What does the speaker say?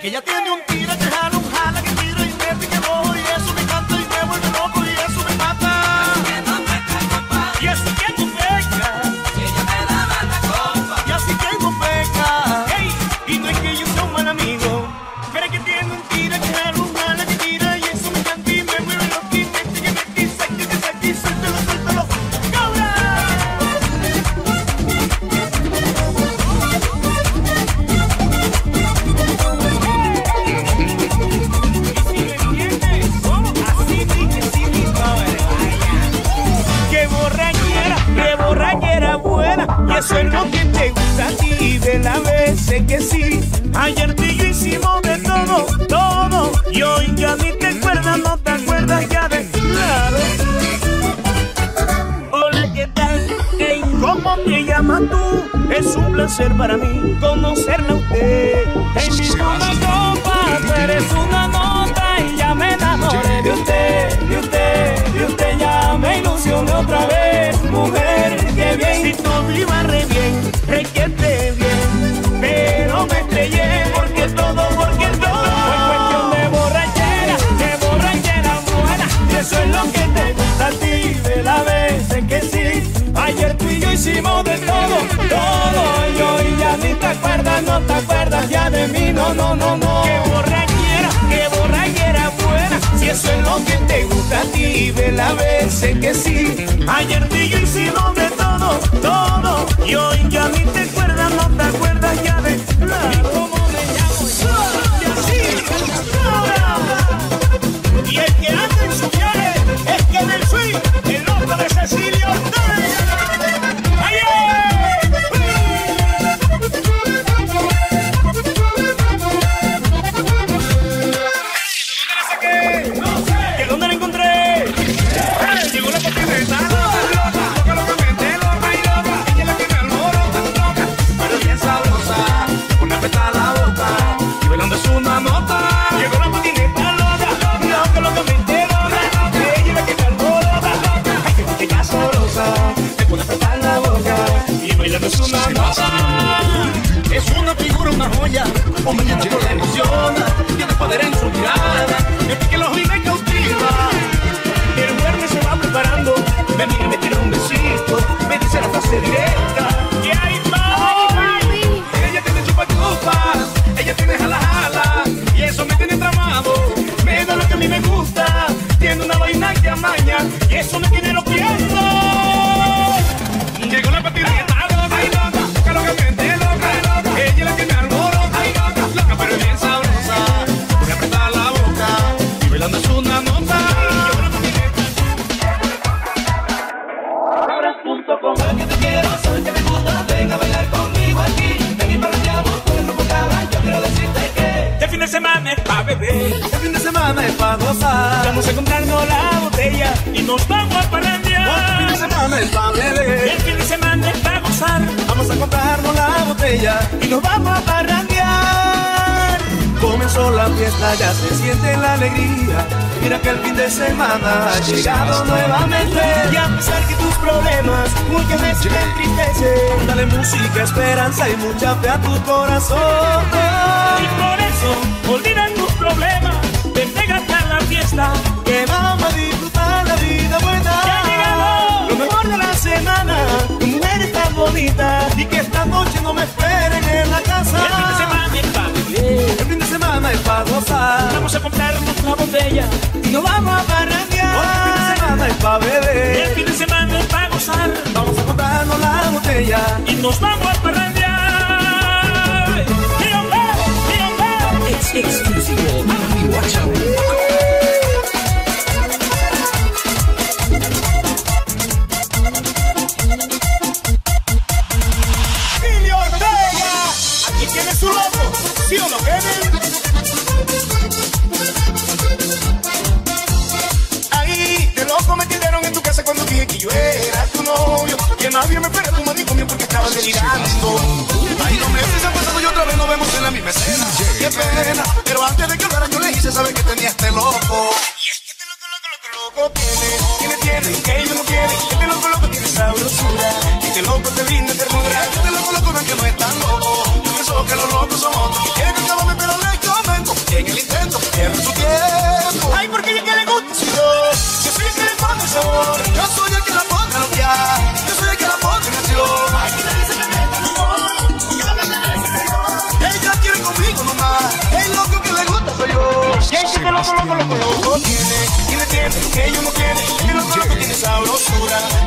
que ella tiene un Ayer tú y yo hicimos de todo, todo. Y hoy ya ni te acuerdas, no te acuerdas ya de nada. Hola, ¿qué tal? Hey, ¿Cómo te llamas tú? Es un placer para mí conocerla a usted. En mi una copa, tú eres una no te acuerdas ya de mí, no, no, no, no. Qué borrañera, qué borrañera buena. Si eso es lo que te gusta a ti de la vez sé que sí. Ayer yo hicimos de todo, todo. Y hoy ya ni te bailando es una. Es una figura, una joya, un muñeco le emociona, tiene poder en su mirada, el ojo y me cautiva. El viernes se va preparando. Me mira y me tira un besito. El fin de semana es para gozar. Vamos a comprarnos la botella y nos vamos a El fin de parrandear. semana es para beber. El fin de semana es pa' gozar Vamos a comprarnos la botella y nos vamos a parrandear. Comenzó la fiesta, ya se siente la alegría. Mira que el fin de semana ha llegado nuevamente. Y a pesar que tus problemas muchas veces te entristecen. Dale música, esperanza y mucha fe a tu corazón. Y por eso, olvida tus problemas, ven, pégate a la fiesta. Que vamos a disfrutar la vida buena. Ya ha llegado lo mejor de la semana, tu mujer está bonita. Y que esta noche no me esperen en la casa. El fin de semana es pa' beber. El fin de semana es para gozar. Vamos a comprarnos la botella y nos vamos a El fin de parrandear. semana es para El beber. fin de semana es pa' gozar Vamos a comprarnos la botella. y nos vamos a Exclusivo Mami, watch. Aquí tienes tu loco, si o no. Ahí de loco me tiraron en tu casa cuando dije que yo era tu novio. Que nadie me espera tu manicomio porque estabas derivando. ¡Ay, no me! Cristiano. Tiene, tiene, tiene, que ellos no tienen, pero no tiene sabrosura.